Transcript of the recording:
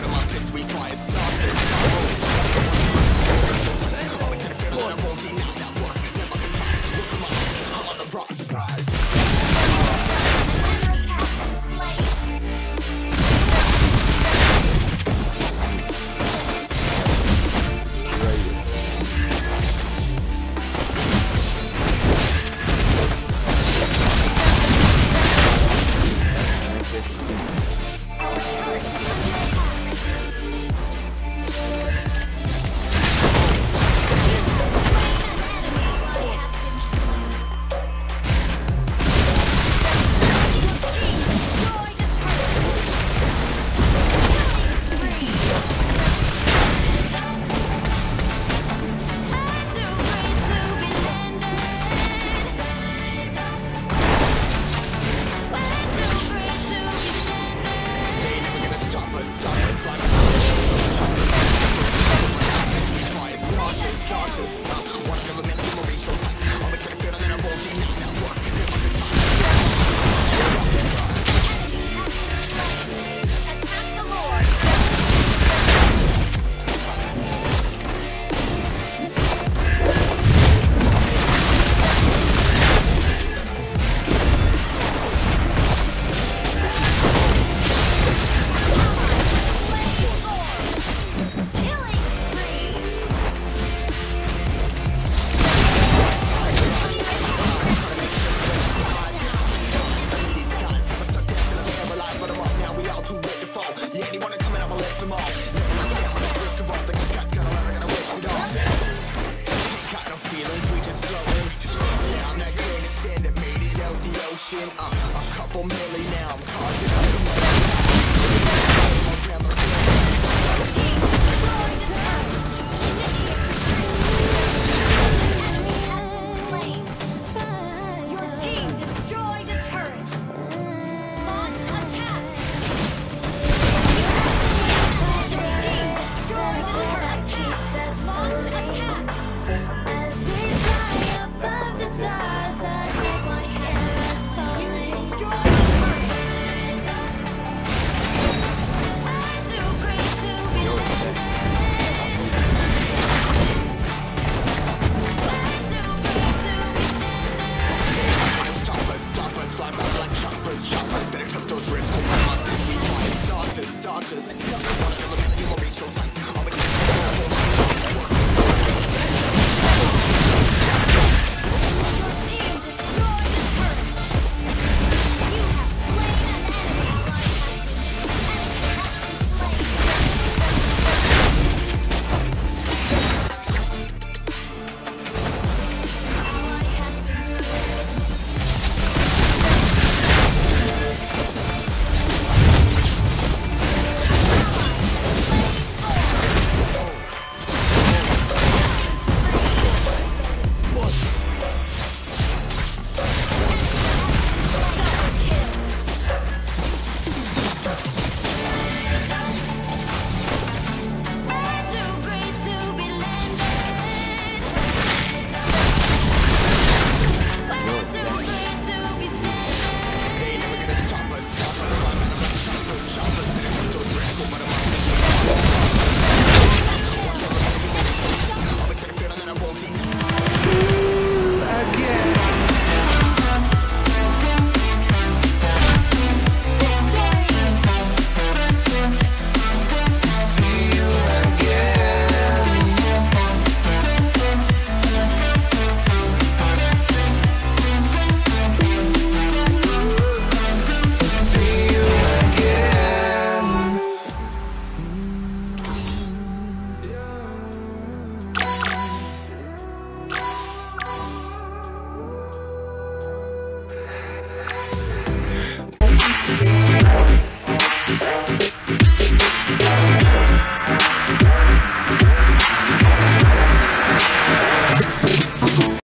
bottom of this, we fly a star.